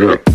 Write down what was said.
Yeah.